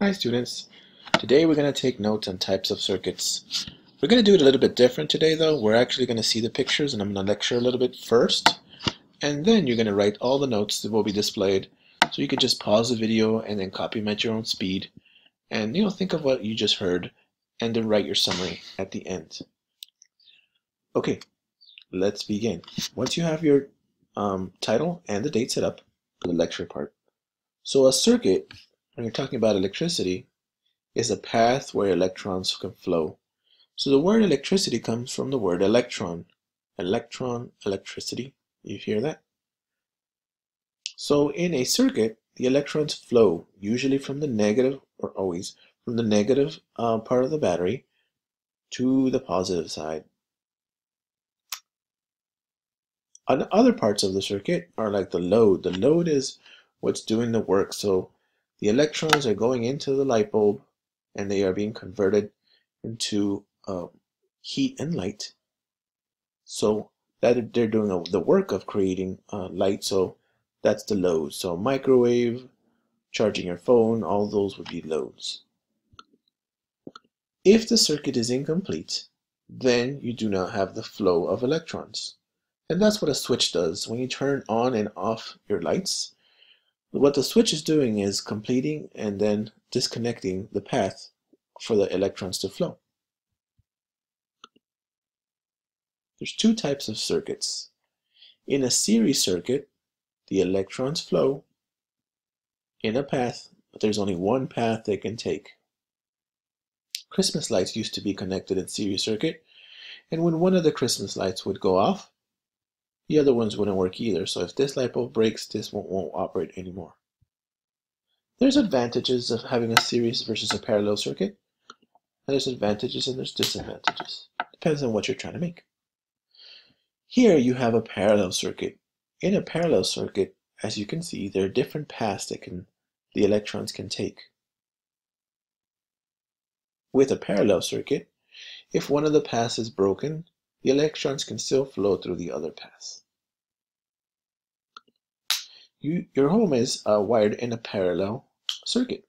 Hi students. Today we're going to take notes on types of circuits. We're going to do it a little bit different today though. We're actually going to see the pictures and I'm going to lecture a little bit first and then you're going to write all the notes that will be displayed so you can just pause the video and then copy them at your own speed and you know think of what you just heard and then write your summary at the end. Okay, let's begin. Once you have your um, title and the date set up for the lecture part. So a circuit when you're talking about electricity, is a path where electrons can flow. So the word electricity comes from the word electron. Electron, electricity. You hear that? So in a circuit, the electrons flow, usually from the negative, or always, from the negative uh, part of the battery to the positive side. On other parts of the circuit are like the load. The load is what's doing the work. So the electrons are going into the light bulb and they are being converted into uh, heat and light. So that they're doing the work of creating uh, light. So that's the load. So microwave, charging your phone, all those would be loads. If the circuit is incomplete, then you do not have the flow of electrons. And that's what a switch does. When you turn on and off your lights, what the switch is doing is completing and then disconnecting the path for the electrons to flow. There's two types of circuits. In a series circuit, the electrons flow in a path, but there's only one path they can take. Christmas lights used to be connected in series circuit, and when one of the Christmas lights would go off, the other ones wouldn't work either. So if this light bulb breaks, this won't, won't operate anymore. There's advantages of having a series versus a parallel circuit. And there's advantages and there's disadvantages. Depends on what you're trying to make. Here you have a parallel circuit. In a parallel circuit, as you can see, there are different paths that can the electrons can take. With a parallel circuit, if one of the paths is broken, the electrons can still flow through the other paths. You, your home is uh, wired in a parallel circuit.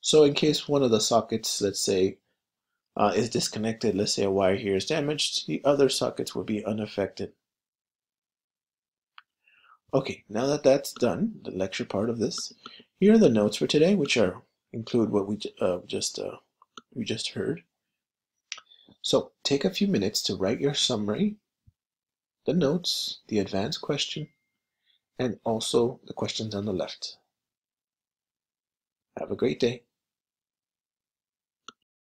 So in case one of the sockets, let's say, uh, is disconnected, let's say a wire here is damaged, the other sockets will be unaffected. Okay, now that that's done, the lecture part of this, here are the notes for today, which are include what we uh, just uh, we just heard. So take a few minutes to write your summary, the notes, the advanced question, and also the questions on the left. Have a great day.